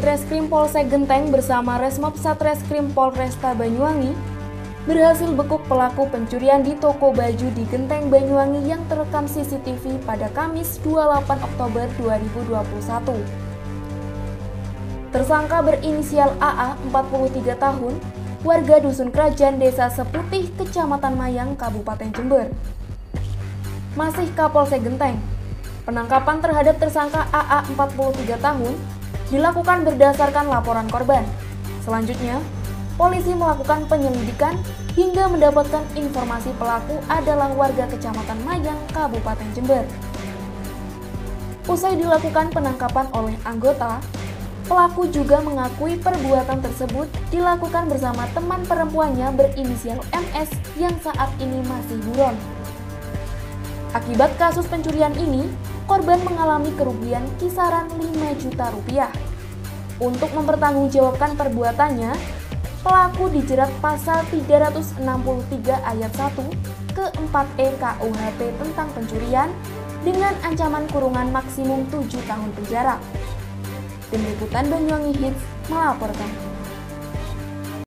Polsek Genteng bersama Resmob Satreskrim Polresta Banyuwangi berhasil bekuk pelaku pencurian di toko baju di Genteng Banyuwangi yang terekam CCTV pada Kamis 28 Oktober 2021. Tersangka berinisial AA 43 tahun, warga Dusun Kerajaan Desa Seputih, Kecamatan Mayang, Kabupaten Jember. Masih Kapolsek Genteng, penangkapan terhadap tersangka AA 43 tahun dilakukan berdasarkan laporan korban. Selanjutnya, polisi melakukan penyelidikan hingga mendapatkan informasi pelaku adalah warga Kecamatan Mayang, Kabupaten Jember. Usai dilakukan penangkapan oleh anggota, pelaku juga mengakui perbuatan tersebut dilakukan bersama teman perempuannya berinisial MS yang saat ini masih buron. Akibat kasus pencurian ini, korban mengalami kerugian kisaran 5 juta rupiah. Untuk mempertanggungjawabkan perbuatannya, pelaku dijerat pasal 363 ayat 1 ke 4E KUHP tentang pencurian dengan ancaman kurungan maksimum 7 tahun penjara. Tim Liputan Banyuwangi Hits melaporkan.